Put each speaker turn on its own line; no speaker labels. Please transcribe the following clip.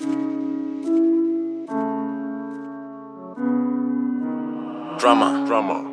Drama, drama, drama.